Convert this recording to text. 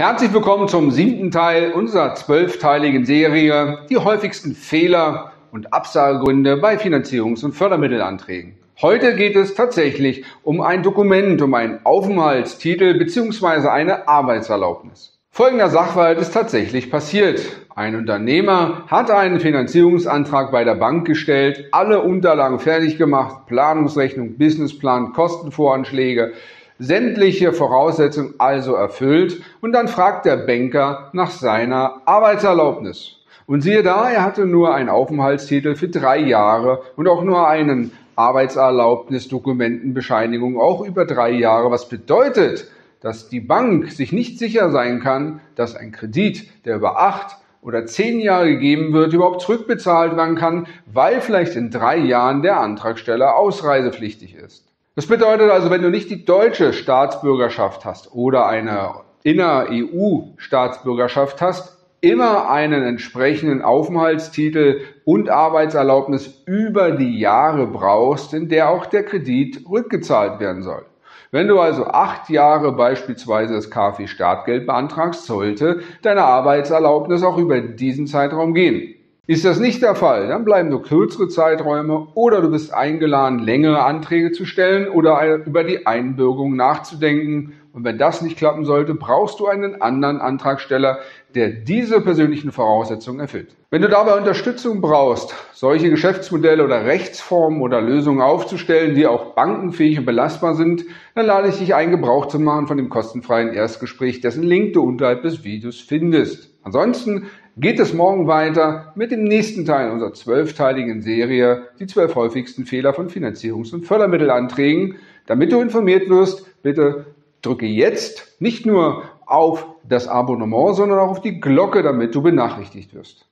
Herzlich willkommen zum siebten Teil unserer zwölfteiligen Serie Die häufigsten Fehler und Absagegründe bei Finanzierungs- und Fördermittelanträgen. Heute geht es tatsächlich um ein Dokument, um einen Aufenthaltstitel bzw. eine Arbeitserlaubnis. Folgender Sachverhalt ist tatsächlich passiert. Ein Unternehmer hat einen Finanzierungsantrag bei der Bank gestellt, alle Unterlagen fertig gemacht, Planungsrechnung, Businessplan, Kostenvoranschläge, sämtliche Voraussetzungen also erfüllt und dann fragt der Banker nach seiner Arbeitserlaubnis. Und siehe da, er hatte nur einen Aufenthaltstitel für drei Jahre und auch nur einen Arbeitserlaubnisdokumentenbescheinigung auch über drei Jahre, was bedeutet, dass die Bank sich nicht sicher sein kann, dass ein Kredit, der über acht oder zehn Jahre gegeben wird, überhaupt zurückbezahlt werden kann, weil vielleicht in drei Jahren der Antragsteller ausreisepflichtig ist. Das bedeutet also, wenn du nicht die deutsche Staatsbürgerschaft hast oder eine Inner-EU-Staatsbürgerschaft hast, immer einen entsprechenden Aufenthaltstitel und Arbeitserlaubnis über die Jahre brauchst, in der auch der Kredit rückgezahlt werden soll. Wenn du also acht Jahre beispielsweise das KfW-Startgeld beantragst, sollte deine Arbeitserlaubnis auch über diesen Zeitraum gehen. Ist das nicht der Fall, dann bleiben nur kürzere Zeiträume oder du bist eingeladen, längere Anträge zu stellen oder über die Einbürgerung nachzudenken. Und wenn das nicht klappen sollte, brauchst du einen anderen Antragsteller, der diese persönlichen Voraussetzungen erfüllt. Wenn du dabei Unterstützung brauchst, solche Geschäftsmodelle oder Rechtsformen oder Lösungen aufzustellen, die auch bankenfähig und belastbar sind, dann lade ich dich ein, Gebrauch zu machen von dem kostenfreien Erstgespräch, dessen Link du unterhalb des Videos findest. Ansonsten geht es morgen weiter mit dem nächsten Teil unserer zwölfteiligen Serie, die zwölf häufigsten Fehler von Finanzierungs- und Fördermittelanträgen. Damit du informiert wirst, bitte drücke jetzt nicht nur auf das Abonnement, sondern auch auf die Glocke, damit du benachrichtigt wirst.